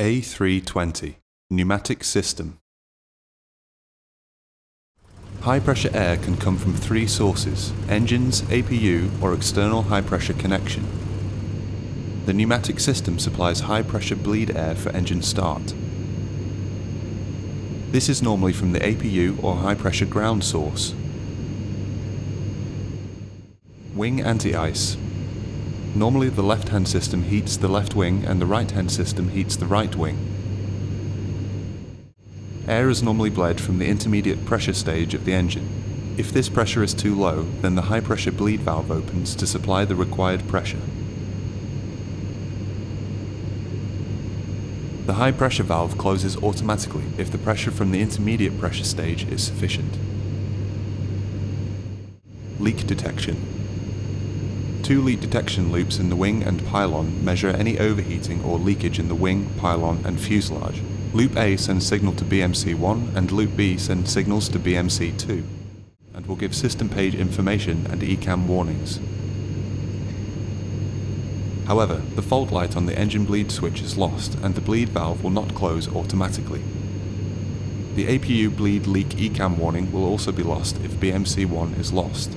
A320 Pneumatic System High pressure air can come from three sources engines, APU, or external high pressure connection. The pneumatic system supplies high pressure bleed air for engine start. This is normally from the APU or high pressure ground source. Wing anti-ice. Normally the left hand system heats the left wing and the right hand system heats the right wing. Air is normally bled from the intermediate pressure stage of the engine. If this pressure is too low, then the high pressure bleed valve opens to supply the required pressure. The high pressure valve closes automatically if the pressure from the intermediate pressure stage is sufficient. Leak detection. Two leak detection loops in the wing and pylon measure any overheating or leakage in the wing, pylon and fuselage. Loop A sends signal to BMC1 and Loop B sends signals to BMC2 and will give system page information and ECAM warnings. However, the fault light on the engine bleed switch is lost and the bleed valve will not close automatically. The APU bleed leak ECAM warning will also be lost if BMC1 is lost.